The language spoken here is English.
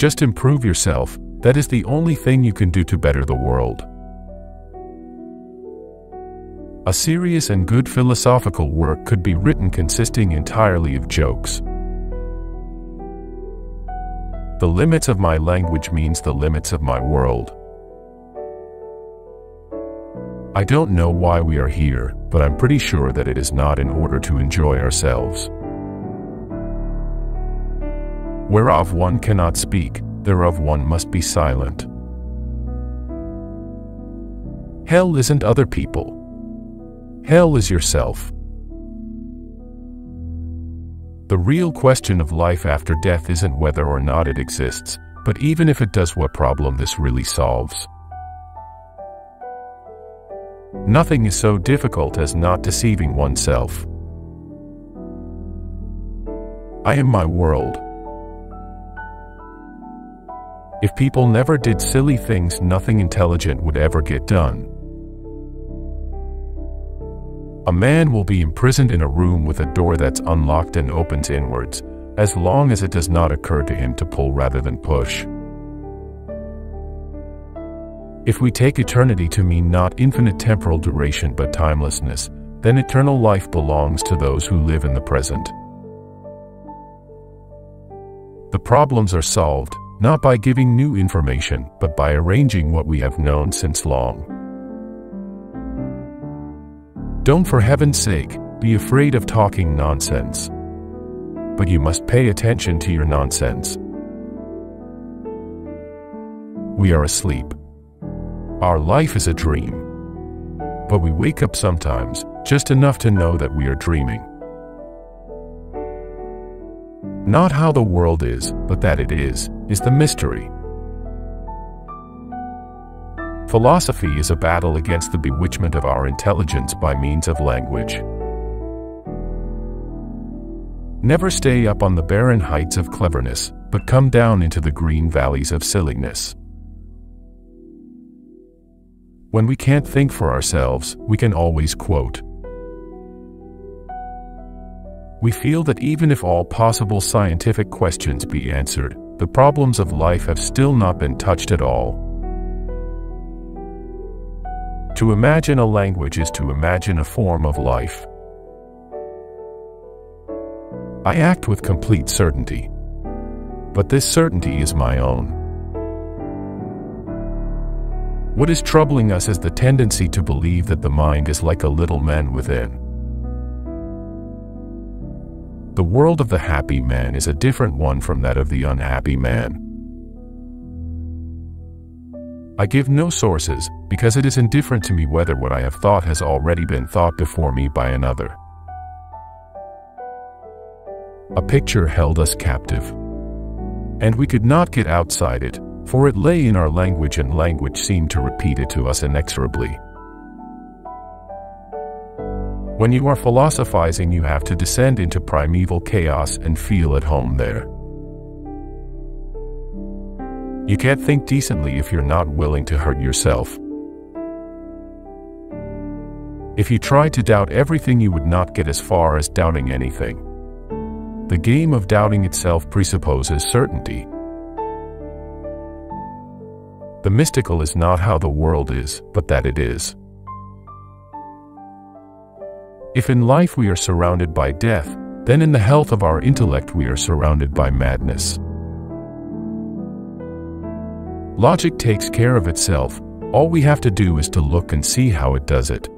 Just improve yourself, that is the only thing you can do to better the world. A serious and good philosophical work could be written consisting entirely of jokes. The limits of my language means the limits of my world. I don't know why we are here, but I'm pretty sure that it is not in order to enjoy ourselves. Whereof one cannot speak, thereof one must be silent. Hell isn't other people. Hell is yourself. The real question of life after death isn't whether or not it exists, but even if it does what problem this really solves. Nothing is so difficult as not deceiving oneself. I am my world. If people never did silly things nothing intelligent would ever get done. A man will be imprisoned in a room with a door that's unlocked and opens inwards, as long as it does not occur to him to pull rather than push. If we take eternity to mean not infinite temporal duration but timelessness, then eternal life belongs to those who live in the present. The problems are solved, not by giving new information, but by arranging what we have known since long. Don't for heaven's sake, be afraid of talking nonsense. But you must pay attention to your nonsense. We are asleep. Our life is a dream. But we wake up sometimes, just enough to know that we are dreaming. Not how the world is, but that it is, is the mystery. Philosophy is a battle against the bewitchment of our intelligence by means of language. Never stay up on the barren heights of cleverness, but come down into the green valleys of silliness. When we can't think for ourselves, we can always quote. We feel that even if all possible scientific questions be answered, the problems of life have still not been touched at all. To imagine a language is to imagine a form of life. I act with complete certainty. But this certainty is my own. What is troubling us is the tendency to believe that the mind is like a little man within. The world of the happy man is a different one from that of the unhappy man. I give no sources, because it is indifferent to me whether what I have thought has already been thought before me by another. A picture held us captive. And we could not get outside it, for it lay in our language and language seemed to repeat it to us inexorably. When you are philosophizing you have to descend into primeval chaos and feel at home there. You can't think decently if you're not willing to hurt yourself. If you try to doubt everything you would not get as far as doubting anything. The game of doubting itself presupposes certainty, the mystical is not how the world is, but that it is. If in life we are surrounded by death, then in the health of our intellect we are surrounded by madness. Logic takes care of itself, all we have to do is to look and see how it does it.